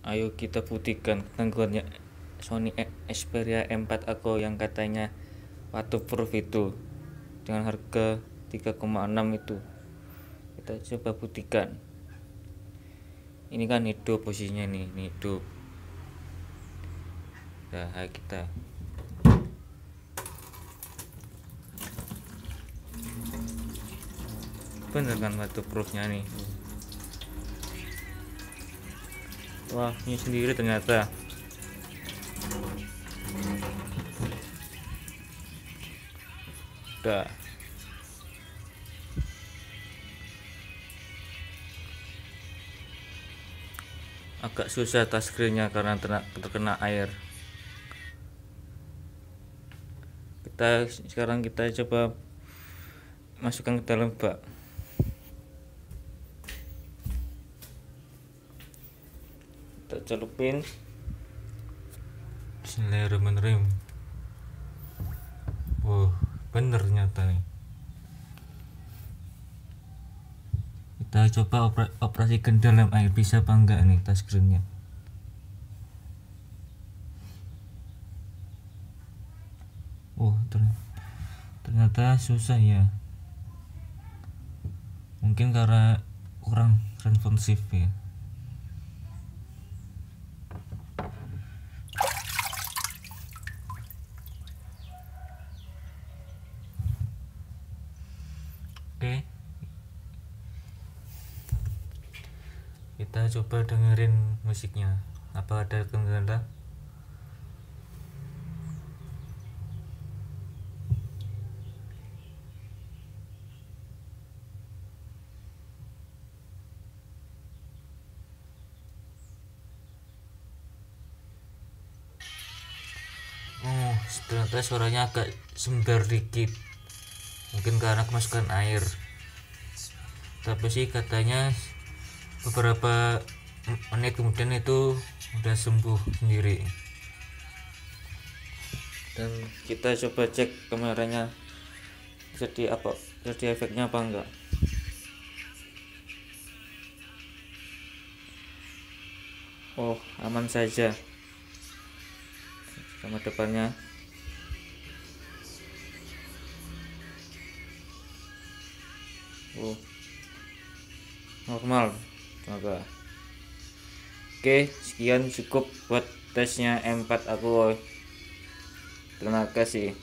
ayo kita buktikan ketangguhannya Sony Xperia M4 aku yang katanya waterproof itu. Dengan harga 3,6 itu. Kita coba buktikan. Ini kan hidup posisinya nih ini hidup. Nah kita. Bener kan waterproofnya nih wah ini sendiri ternyata. Udah agak susah touchscreennya karena terkena air. Kita sekarang kita coba masukkan ke dalam bak kita celupin. Bismillahirrahmanirrahim. Wah bener ternyata nih. Kita coba oper operasikan dalam air bisa apa enggak nih touchscreennya oh ternyata susah ya. Mungkin karena kurang responsif ya Oke. Kita coba dengerin musiknya. Apa ada kendala? Oh, ternyata suaranya agak sembar dikit mungkin karena kemasukan air tapi sih katanya beberapa menit kemudian itu udah sembuh sendiri. Dan kita coba cek kameranya jadi apa jadi efeknya apa enggak. Oh aman saja. Sama depannya. Oh. Normal oke sekian cukup buat tesnya M4 aku terima kasih